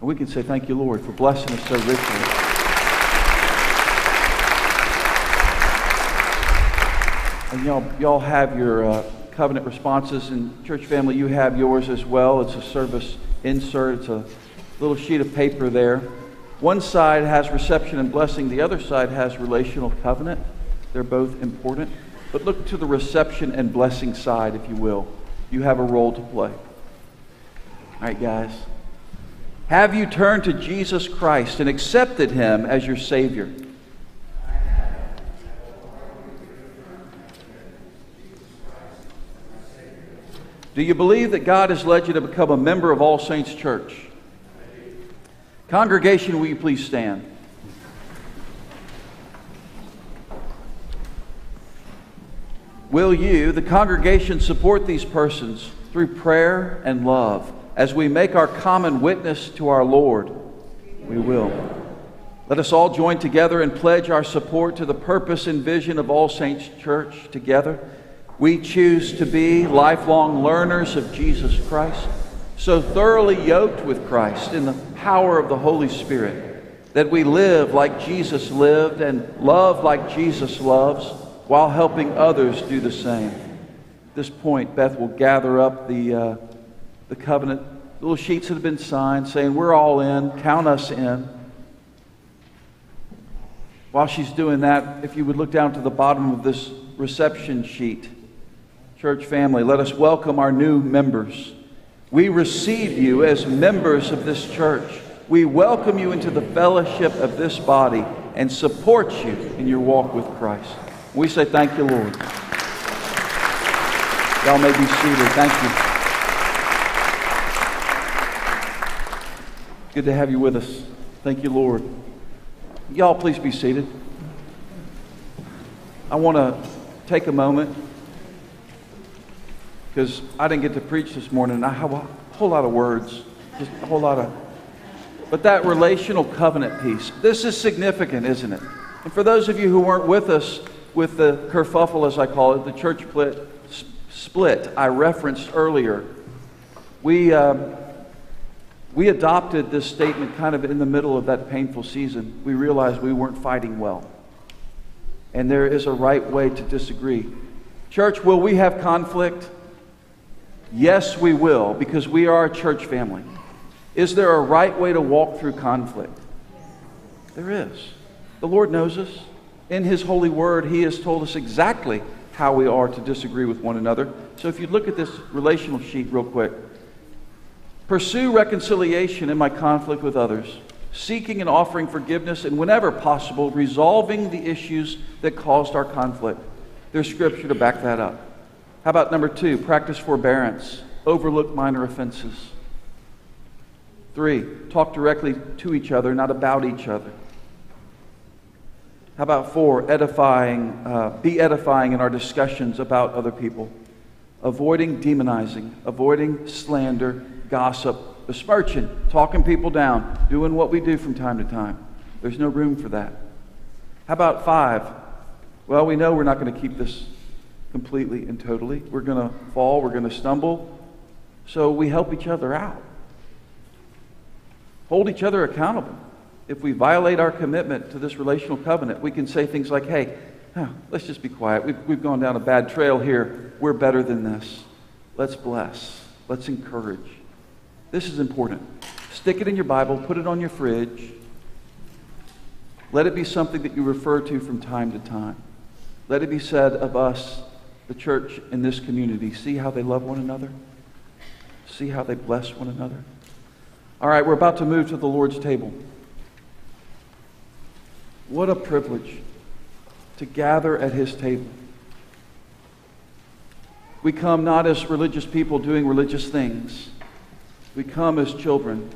And we can say thank you, Lord, for blessing us so richly. And y'all, y'all have your uh, covenant responses. And church family, you have yours as well. It's a service insert, it's a little sheet of paper there. One side has reception and blessing, the other side has relational covenant. They're both important. But look to the reception and blessing side, if you will. You have a role to play. All right, guys. Have you turned to Jesus Christ and accepted him as your Savior? Do you believe that God has led you to become a member of All Saints Church? Congregation, will you please stand? Will you, the congregation, support these persons through prayer and love as we make our common witness to our Lord? We will. Let us all join together and pledge our support to the purpose and vision of All Saints Church together. We choose to be lifelong learners of Jesus Christ, so thoroughly yoked with Christ in the power of the Holy Spirit that we live like Jesus lived and love like Jesus loves while helping others do the same. At this point, Beth will gather up the, uh, the covenant little sheets that have been signed saying, We're all in, count us in. While she's doing that, if you would look down to the bottom of this reception sheet, Church family, let us welcome our new members. We receive you as members of this church. We welcome you into the fellowship of this body and support you in your walk with Christ. We say thank you, Lord. Y'all may be seated. Thank you. Good to have you with us. Thank you, Lord. Y'all, please be seated. I want to take a moment because I didn't get to preach this morning, and I have a whole lot of words, just a whole lot of. But that relational covenant piece, this is significant, isn't it? And for those of you who weren't with us with the kerfuffle, as I call it, the church split, split I referenced earlier, we, um, we adopted this statement kind of in the middle of that painful season. We realized we weren't fighting well. And there is a right way to disagree. Church, will we have conflict? Yes, we will, because we are a church family. Is there a right way to walk through conflict? There is. The Lord knows us. In His holy word, He has told us exactly how we are to disagree with one another. So if you look at this relational sheet real quick, pursue reconciliation in my conflict with others, seeking and offering forgiveness, and whenever possible, resolving the issues that caused our conflict. There's scripture to back that up. How about number two, practice forbearance, overlook minor offenses. Three, talk directly to each other, not about each other. How about four, edifying, uh, be edifying in our discussions about other people, avoiding demonizing, avoiding slander, gossip, besmirching, talking people down, doing what we do from time to time. There's no room for that. How about five? Well, we know we're not going to keep this completely and totally. We're going to fall, we're going to stumble. So we help each other out. hold each other accountable. If we violate our commitment to this relational covenant, we can say things like, hey, huh, let's just be quiet. We've, we've gone down a bad trail here. We're better than this. Let's bless. Let's encourage. This is important. Stick it in your Bible, put it on your fridge. Let it be something that you refer to from time to time. Let it be said of us, the church in this community. See how they love one another? See how they bless one another? All right, we're about to move to the Lord's table. What a privilege to gather at his table. We come not as religious people doing religious things. We come as children,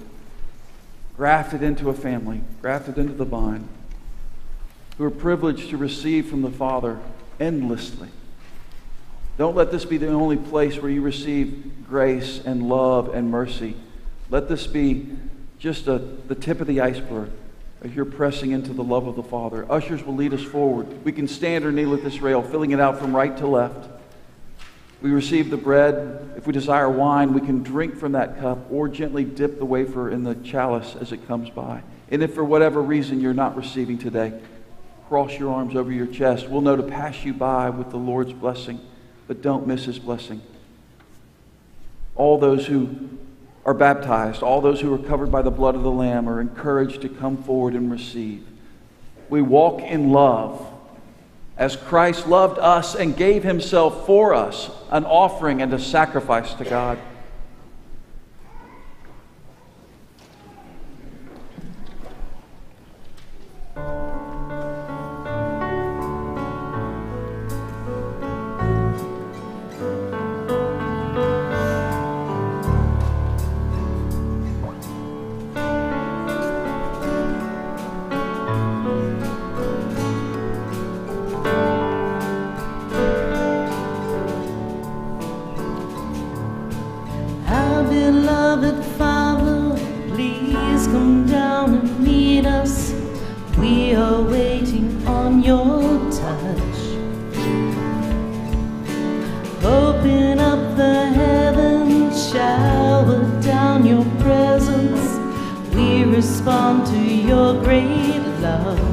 grafted into a family, grafted into the vine, who are privileged to receive from the Father endlessly. Don't let this be the only place where you receive grace and love and mercy. Let this be just a, the tip of the iceberg as you're pressing into the love of the Father. Ushers will lead us forward. We can stand or kneel at this rail, filling it out from right to left. We receive the bread. If we desire wine, we can drink from that cup or gently dip the wafer in the chalice as it comes by. And if for whatever reason you're not receiving today, cross your arms over your chest. We'll know to pass you by with the Lord's blessing, but don't miss his blessing. All those who are baptized, all those who are covered by the blood of the Lamb are encouraged to come forward and receive. We walk in love as Christ loved us and gave himself for us, an offering and a sacrifice to God.
Love.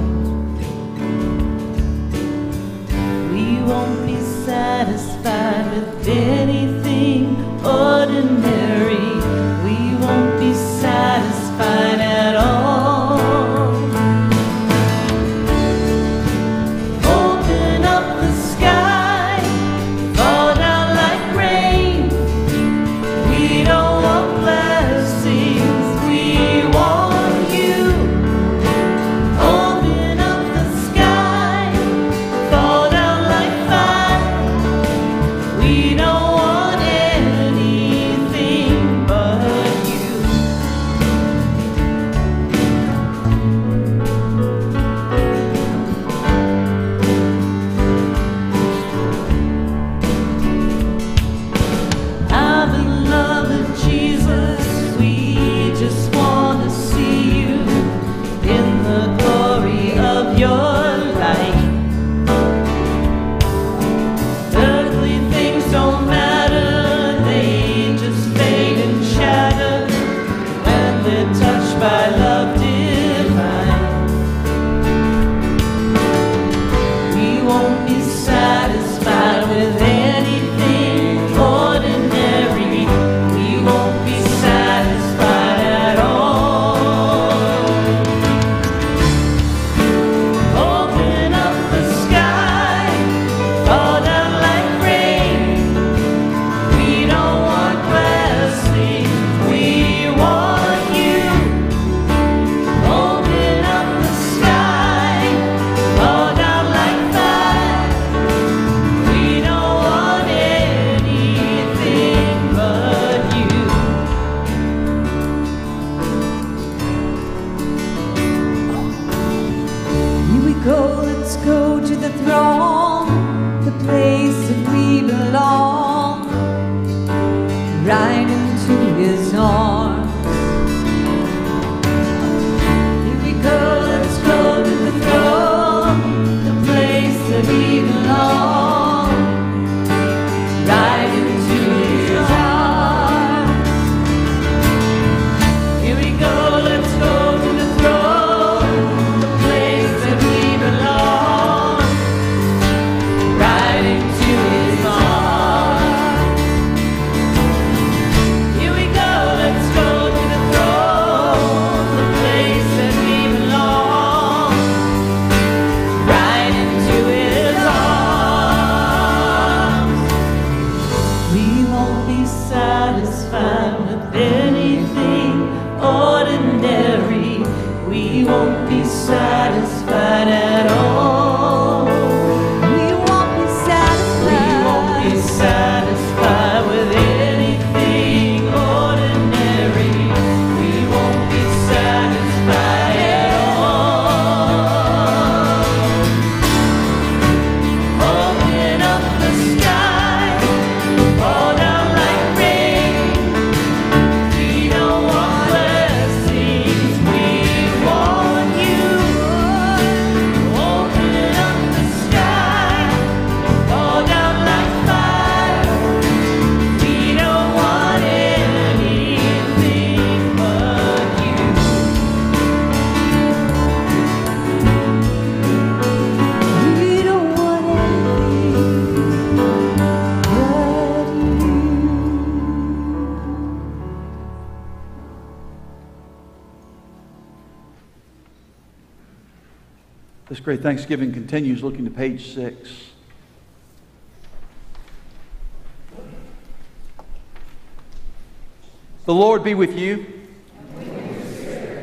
Great Thanksgiving continues, looking to page six. The Lord be with you.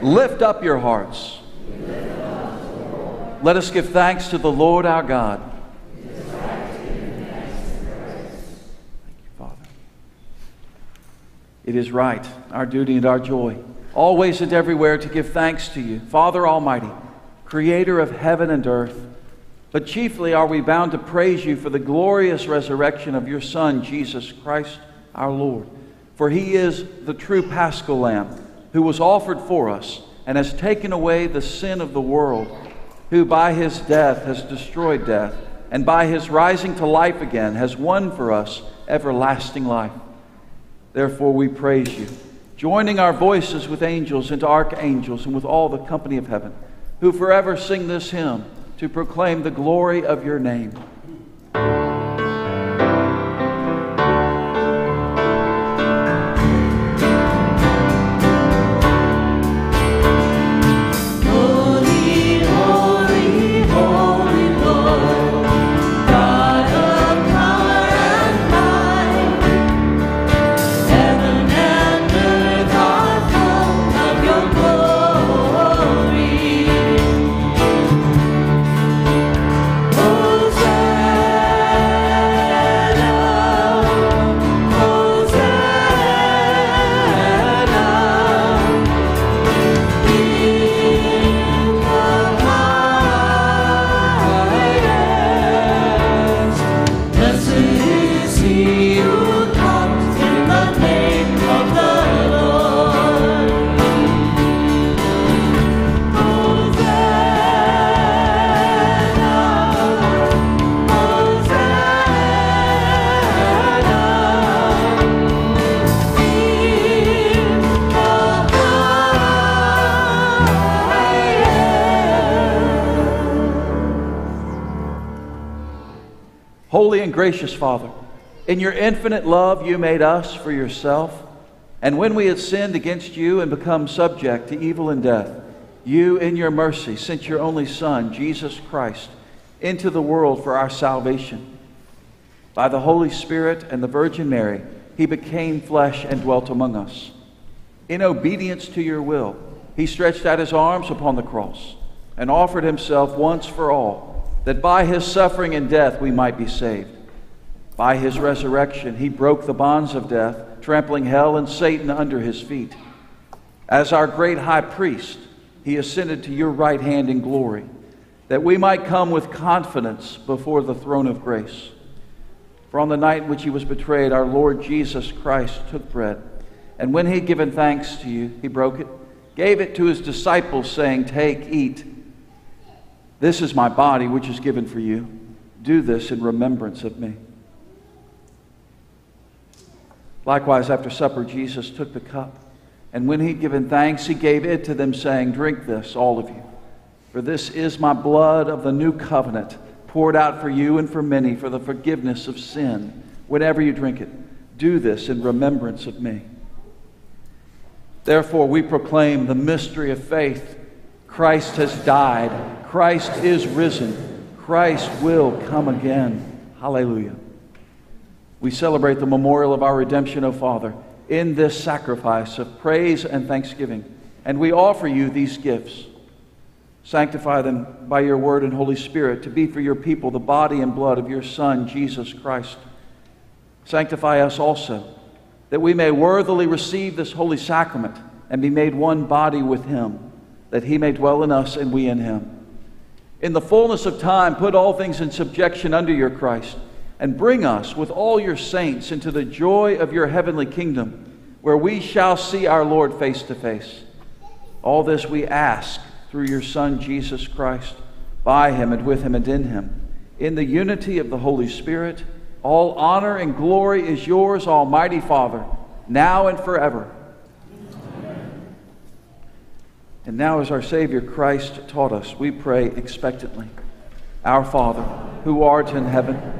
Lift up your hearts. Let us give thanks to the Lord our God. It is right, our duty and our joy, always and everywhere to give thanks to you, Father Almighty, creator of heaven and earth. But chiefly are we bound to praise you for the glorious resurrection of your Son, Jesus Christ our Lord. For he is the true paschal lamb who was offered for us and has taken away the sin of the world, who by his death has destroyed death, and by his rising to life again has won for us everlasting life. Therefore we praise you, joining our voices with angels and archangels and with all the company of heaven, who forever sing this hymn to proclaim the glory of your name. Gracious Father, in your infinite love, you made us for yourself. And when we had sinned against you and become subject to evil and death, you, in your mercy, sent your only Son, Jesus Christ, into the world for our salvation. By the Holy Spirit and the Virgin Mary, he became flesh and dwelt among us. In obedience to your will, he stretched out his arms upon the cross and offered himself once for all, that by his suffering and death we might be saved. By his resurrection, he broke the bonds of death, trampling hell and Satan under his feet. As our great high priest, he ascended to your right hand in glory, that we might come with confidence before the throne of grace. For on the night in which he was betrayed, our Lord Jesus Christ took bread, and when he had given thanks to you, he broke it, gave it to his disciples, saying, Take, eat. This is my body, which is given for you. Do this in remembrance of me. Likewise, after supper, Jesus took the cup, and when he'd given thanks, he gave it to them, saying, Drink this, all of you, for this is my blood of the new covenant, poured out for you and for many for the forgiveness of sin. Whenever you drink it, do this in remembrance of me. Therefore, we proclaim the mystery of faith. Christ has died, Christ is risen, Christ will come again. Hallelujah. We celebrate the memorial of our redemption, O Father, in this sacrifice of praise and thanksgiving. And we offer you these gifts. Sanctify them by your word and Holy Spirit to be for your people the body and blood of your Son, Jesus Christ. Sanctify us also, that we may worthily receive this holy sacrament and be made one body with him, that he may dwell in us and we in him. In the fullness of time, put all things in subjection under your Christ, and bring us with all your saints into the joy of your heavenly kingdom, where we shall see our Lord face to face. All this we ask through your Son, Jesus Christ, by him and with him and in him. In the unity of the Holy Spirit, all honor and glory is yours, Almighty Father, now and forever. And now, as our Savior Christ taught us, we pray expectantly Our Father, who art in heaven,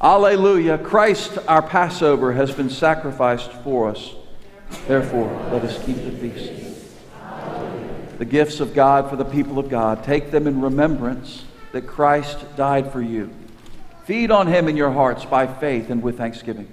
Alleluia. Christ, our Passover, has been sacrificed for us. Therefore, let us keep the feast. The gifts of God for the people of God. Take them in remembrance that Christ died for you. Feed on him in your hearts by faith and with thanksgiving.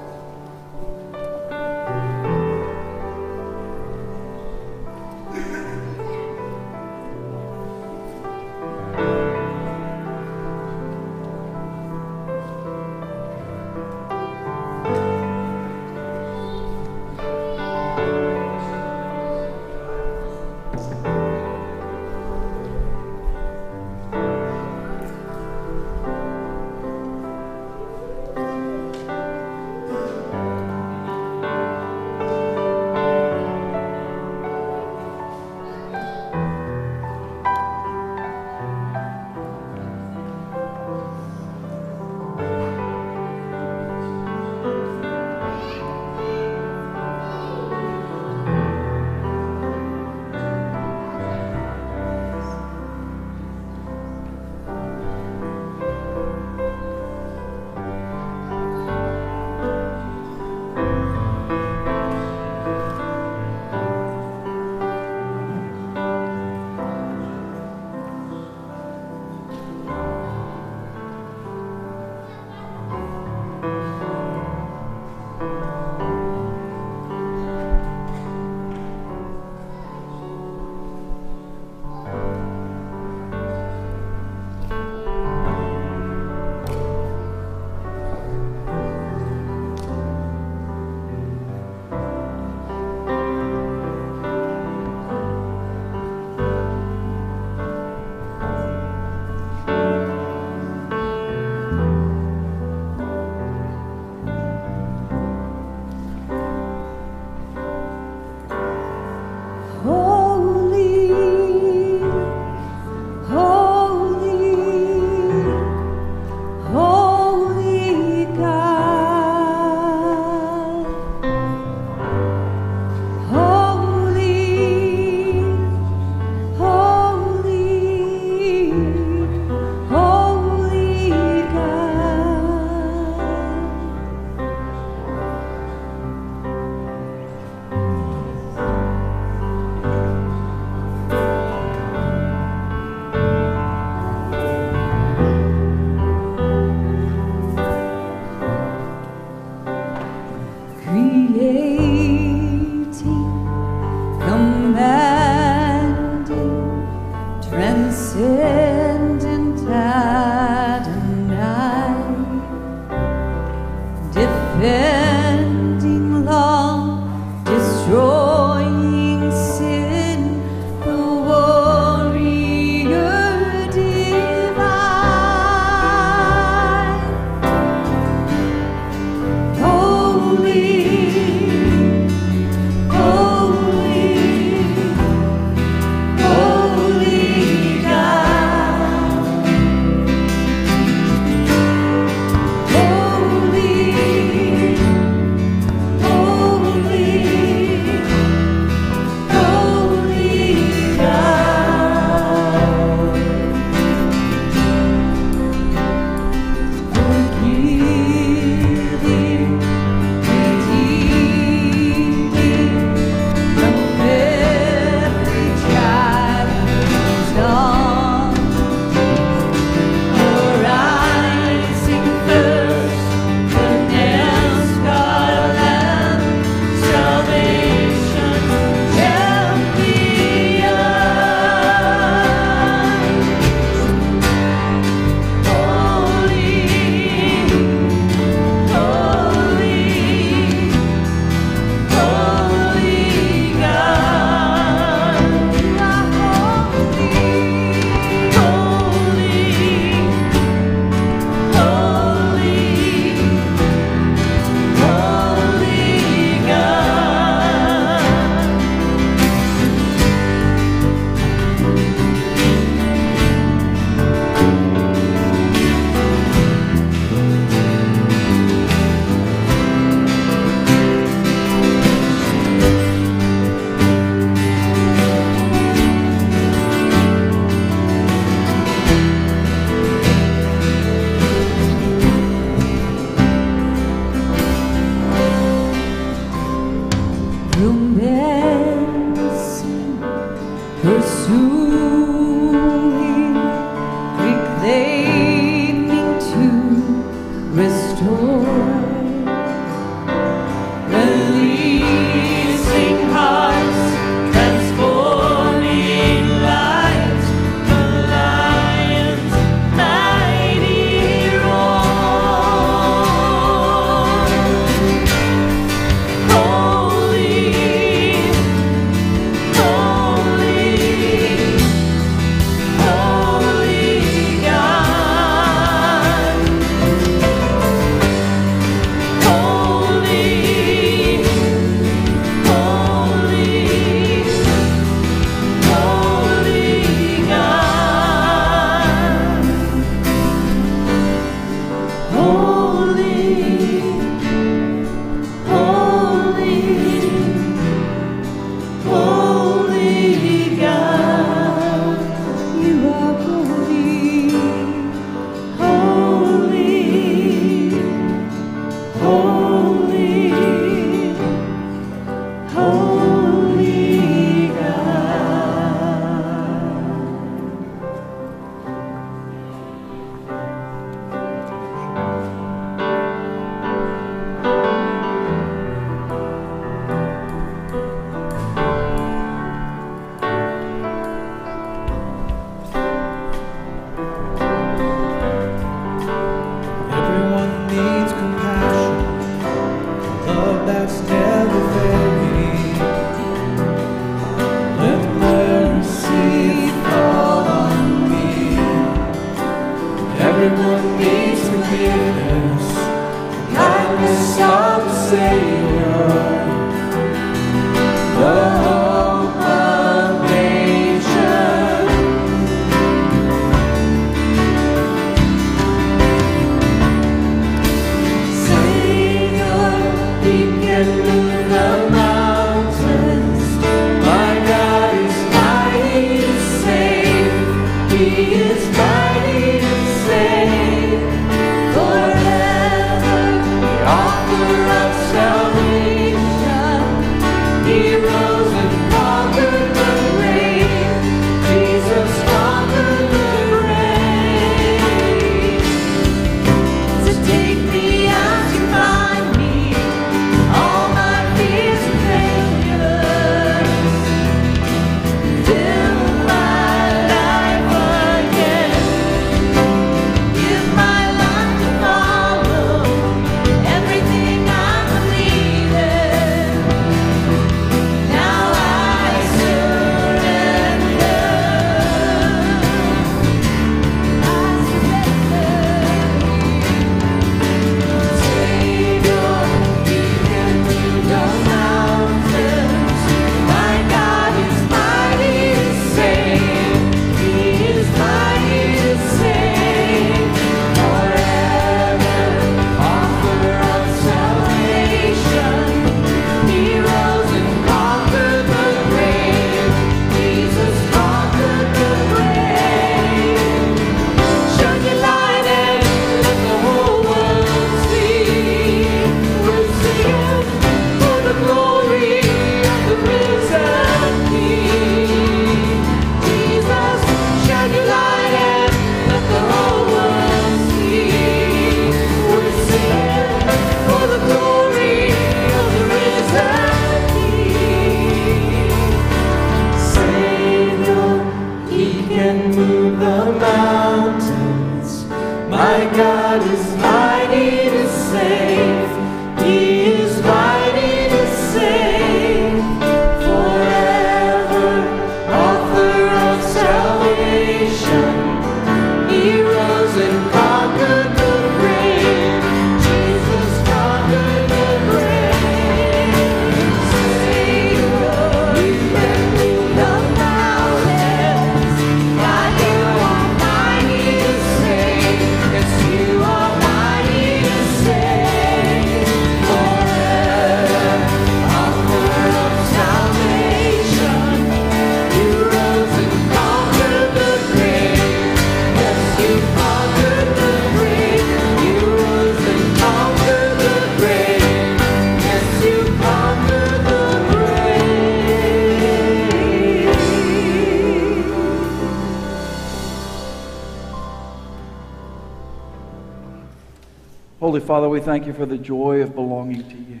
For the joy of belonging to you.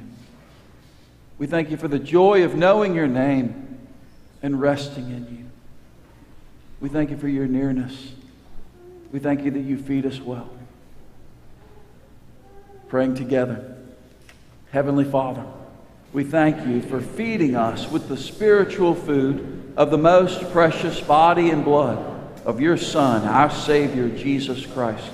We thank you for the joy of knowing your name and resting in you. We thank you for your nearness. We thank you that you feed us well. Praying together. Heavenly Father, we thank you for feeding us with the spiritual food of the most precious body and blood of your Son, our Savior, Jesus Christ,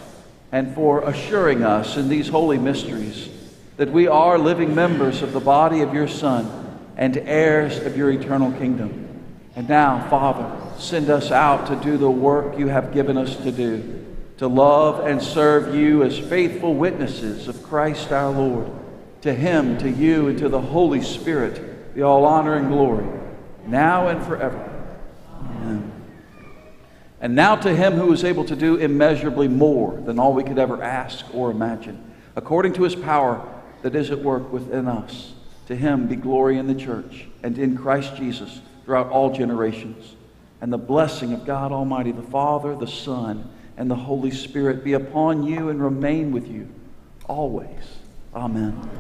and for assuring us in these holy mysteries that we are living members of the body of your Son and heirs of your eternal kingdom. And now, Father, send us out to do the work you have given us to do, to love and serve you as faithful witnesses of Christ our Lord. To him, to you, and to the Holy Spirit be all honor and glory, now and forever. Amen. And now to him who is able to do immeasurably more than all we could ever ask or imagine, according to his power that is at work within us. To him be glory in the church and in Christ Jesus throughout all generations. And the blessing of God Almighty, the Father, the Son, and the Holy Spirit be upon you and remain with you always. Amen.